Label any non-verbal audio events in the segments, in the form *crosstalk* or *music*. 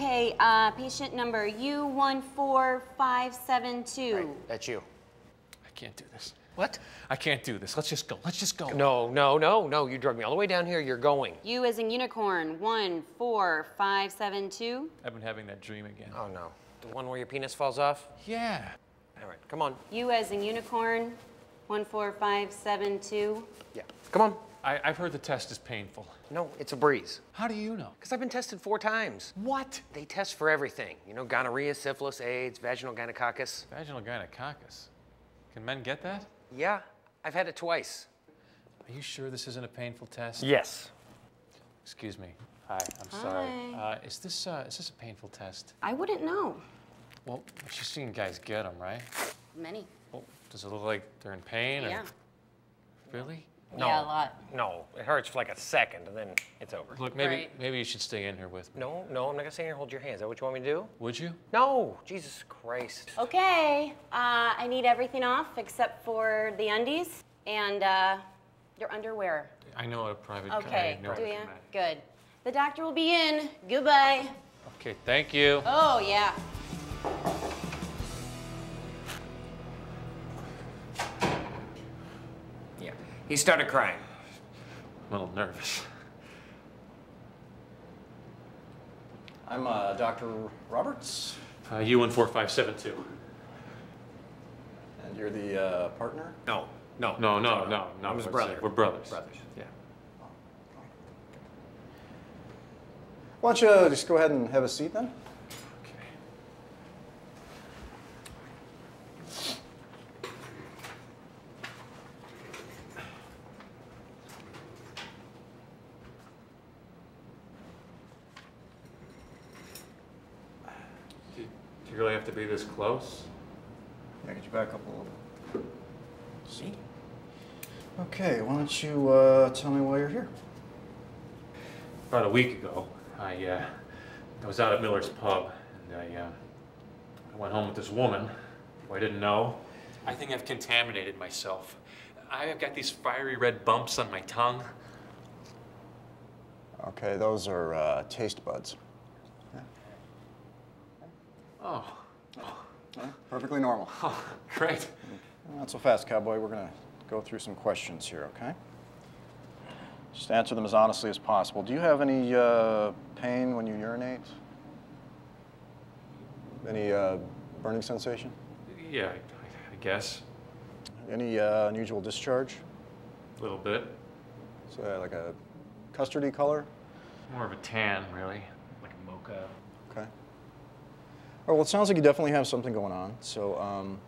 Okay, uh, patient number U14572. That's you. I can't do this. What? I can't do this. Let's just go. Let's just go. No, no, no, no. You drug me all the way down here. You're going. U as in unicorn, 14572. I've been having that dream again. Oh, no. The one where your penis falls off? Yeah. All right, come on. U as in unicorn, 14572. Yeah. Come on. I, I've heard the test is painful. No, it's a breeze. How do you know? Because I've been tested four times. What? They test for everything. You know, gonorrhea, syphilis, AIDS, vaginal gonococcus. Vaginal gynecoccus. Can men get that? Yeah, I've had it twice. Are you sure this isn't a painful test? Yes. Excuse me. Hi, I'm sorry. Hi. Uh, is this uh, is this a painful test? I wouldn't know. Well, she's seen guys get them, right? Many. Well, does it look like they're in pain? Or... Yeah. Really? Yeah, a lot. No, it hurts for like a second and then it's over. Look, maybe Right. maybe you should stay in here with me. No, no, I'm not gonna sit here and hold your hand. Is that what you want me to do? Would you? No, Jesus Christ. Okay, uh, I need everything off except for the undies and uh, your underwear. I know a private. Okay, I know do a- ya? Good. The doctor will be in. Goodbye. Okay, thank you. Oh, yeah. He started crying. I'm a little nervous. I'm uh, Dr. Roberts, Uh, U14572. and you're the uh, partner? No, no. No, no, no, no. I'm his it's, brother. We're brothers. Brothers. Yeah. Why don't you just go ahead and have a seat then? You really have to be this close? Yeah, get you back up a little bit. See? Okay, why don't you uh, tell me why you're here? About a week ago, I uh, I was out at Miller's pub, and I uh, I went home with this woman who I didn't know. I think I've contaminated myself. I've got these fiery red bumps on my tongue. Okay, those are uh, taste buds. Oh, Perfectly normal. *laughs* oh, great. Not so fast, cowboy. We're gonna go through some questions here, okay? Just answer them as honestly as possible. Do you have any uh, pain when you urinate? Any uh, burning sensation? Yeah, I, I guess Any uh, unusual discharge? a little bit. So, uh, like a custardy color? More of a tan, really, like a mocha. Okay. All right, well, it sounds like you definitely have something going on. So um,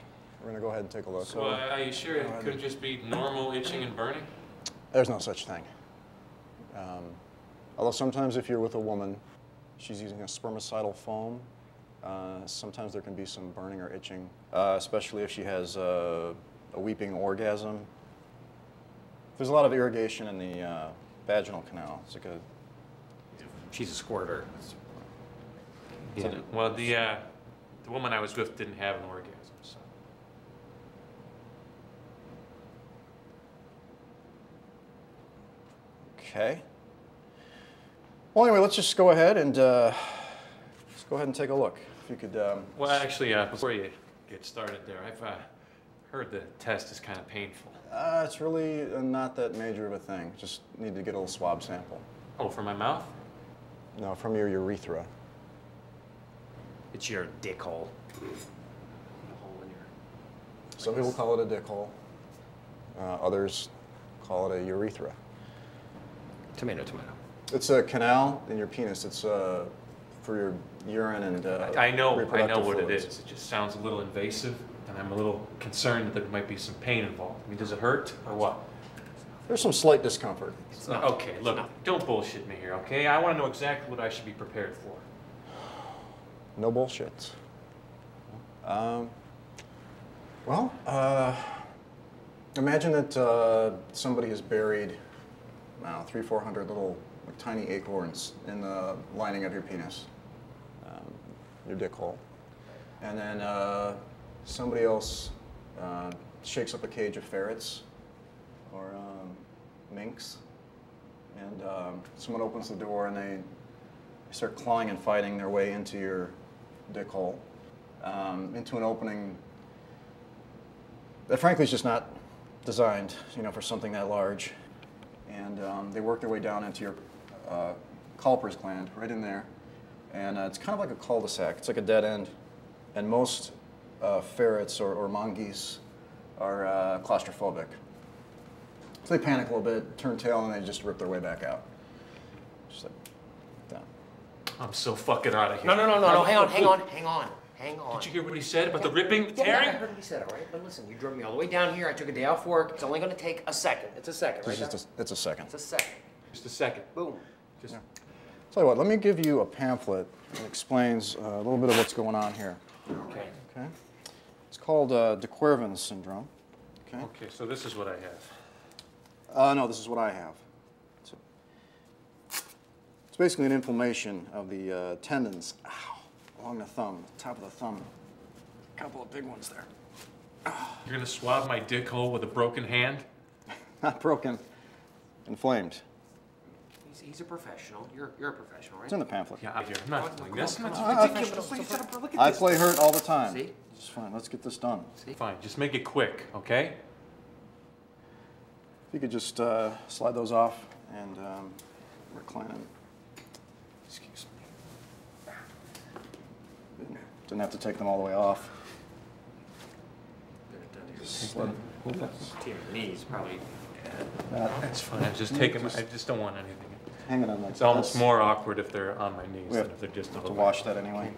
we're going to go ahead and take a look. So, uh, are you sure it could just be normal itching and burning? There's no such thing. Um, although sometimes if you're with a woman, she's using a spermicidal foam, uh, sometimes there can be some burning or itching, uh, especially if she has uh, a weeping orgasm. There's a lot of irrigation in the uh, vaginal canal. It's like a She's a squirter. Yeah. Well, the uh, the woman I was with didn't have an orgasm, so. Okay. Well, anyway, let's just go ahead and uh, let's go ahead and take a look. If you could. Um, Well, actually, uh, before you get started there, I've uh, heard the test is kind of painful. uh, it's really not that major of a thing. Just need to get a little swab sample. Oh, from my mouth? No, from your urethra. It's your dick hole. Some people call it a dick hole. Uh, others call it a urethra. Tomato, tomato. It's a canal in your penis. It's uh, for your urine and uh, I know, I know what it fluids. is. It just sounds a little invasive, and I'm a little concerned that there might be some pain involved. I mean, does it hurt or what? There's some slight discomfort. It's not, okay, look, don't bullshit me here, okay? I want to know exactly what I should be prepared for. No bullshit. Um, well, uh, imagine that uh, somebody has buried, I know, three, four hundred little like, tiny acorns in the lining of your penis, um, your dick hole. And then uh, somebody else uh, shakes up a cage of ferrets or um, minks, and um, someone opens the door and They start clawing and fighting their way into your dick hole, um, into an opening that frankly is just not designed, you know, for something that large. And um, they work their way down into your uh, Cowper's gland, right in there. And uh, it's kind of like a cul-de-sac. It's like a dead end. And most uh, ferrets or, or monkeys are uh, claustrophobic. So they panic a little bit, turn tail, and they just rip their way back out. Just like. I'm so fucking out of here. No, no, no, no, no. Hang on, hang on, hang on, hang on. Did you hear what he said about the ripping, the Yeah, yeah, I tearing? heard what he said, all right? But listen, you drove me all the way down here. I took a day off work. It's only going to take a second. It's a second, right? It's just a, it's a second. It's a second. Just a second. Boom. Just, Tell you what, let me give you a pamphlet that explains uh, a little bit of what's going on here. Okay. Okay? It's called uh, de Quervain syndrome. Okay? okay, so this is what I have. Uh, no, this is what I have. It's, a- it's basically an inflammation of the uh, tendons ow, along the thumb, top of the thumb. A couple of big ones there. You're gonna swab my dick hole with a broken hand? *laughs* Not broken, inflamed. He's, he's a professional. You're, you're a professional, right? It's in the pamphlet. Yeah, out here. I'm not doing this. I'm not ridiculous. Look at this. I play hurt all the time. See? It's fine. Let's get this done. Fine, just make it quick, okay? If you could just uh, slide those off and um, recline them. Excuse me. Didn't have to take them all the way off. Slide. To your knees, probably. That's fine. I just take them. I just don't want anything. Hang it on like It's almost this. more awkward if they're on my knees We than have if they're just to wash that anyway.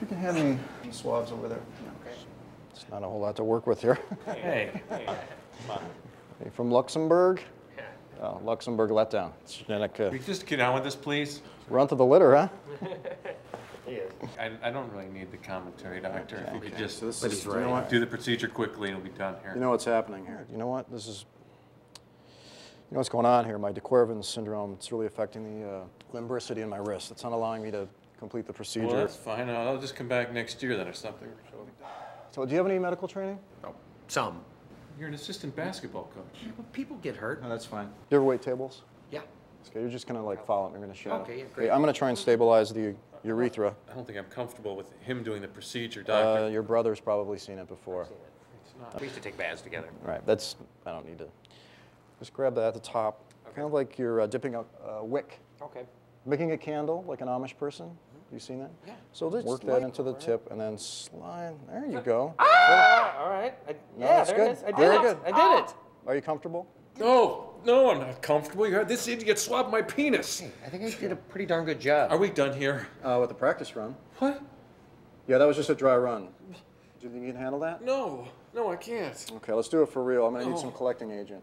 You can have any swabs over there. Okay. It's not a whole lot to work with here. Hey, hey, come on. Are you from Luxembourg? Oh, Luxembourg letdown. It's genetic. Uh, Will you just get on with this, please? run to the litter, huh? *laughs* I, I don't really need the commentary, doctor. If you could just So this But is, he's you know what? do the procedure quickly and we'll be done here. You know what's happening here. You know what? This is. You know what's going on here. My de Quervain syndrome. It's really affecting the uh, limbricity in my wrist. It's not allowing me to complete the procedure. Well, that's fine. I'll I'll just come back next year then or something. so, do you have any medical training? Oh, some. You're an assistant basketball coach. Well, people get hurt. No, that's fine. You ever wait tables? Yeah. Okay, you're just gonna like follow it. You're gonna shadow. Okay, yeah, great. I'm gonna try and stabilize the urethra. I don't think I'm comfortable with him doing the procedure, Uh, doctor. your brother's probably seen it before. It's not. We used to take baths together. Right, that's, I don't need to. Just grab that at the top, kind of like you're uh, dipping a uh, wick, Okay. making a candle like an Amish person. You seen that? Yeah. So just work that into the tip and then slide. There you go. Ah! all right. I, No, yeah, that's there good. it is. I did Very it. good. I did it. Are you comfortable? No, no, I'm not comfortable. You heard this idiot swabbed my penis. I think I did a pretty darn good job. Are we done here? Uh, with the practice run. What? Yeah, that was just a dry run. Do you think you can handle that? No, no, I can't. Okay, let's do it for real. I'm gonna need some collecting agent.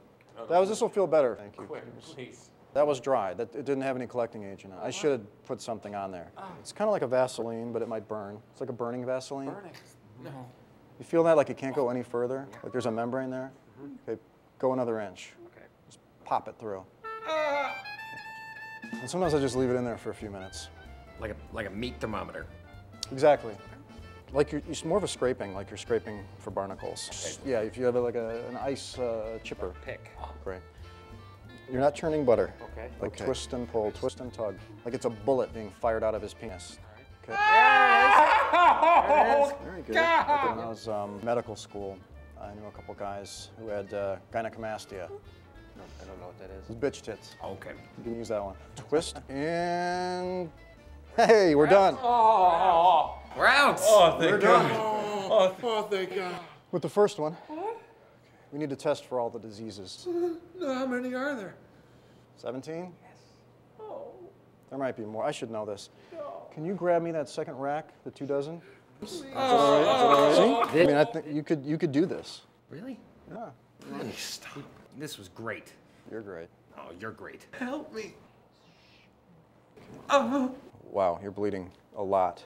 That was. This will feel better. Thank you. Quick, please. That was dry. That it didn't have any collecting agent. on it. I should have put something on there. It's kind of like a Vaseline, but it might burn. It's like a burning Vaseline. Burning. No. You feel that like it can't go any further? Like there's a membrane there? Okay, go another inch. Okay. Just pop it through. And sometimes I just leave it in there for a few minutes. Like a like a meat thermometer. Exactly. Like you're, it's more of a scraping, like you're scraping for barnacles. Yeah, if you have like a, an ice uh, chipper. Pick. Great. You're not churning butter. Okay. Like Okay. twist and pull, twist and tug. Like it's a bullet being fired out of his penis. Okay. Very good. Like when I was um, medical school, I knew a couple guys who had uh, gynecomastia. I don't know what that is. It's bitch tits. Okay. You can use that one. Twist and hey, we're done. Oh. We're out. Oh, thank God. Oh, oh, thank God. With the first one, we need to test for all the diseases. *laughs* No, how many are there? 17? Yes. Oh. oh. There might be more. I should know this. No. Can you grab me that second rack, the two dozen? See? I mean, I think you could you could do this. Really? Yeah, Stop. This was great. you're great. Oh, you're great. Help me. Uh-huh. Wow, you're bleeding a lot.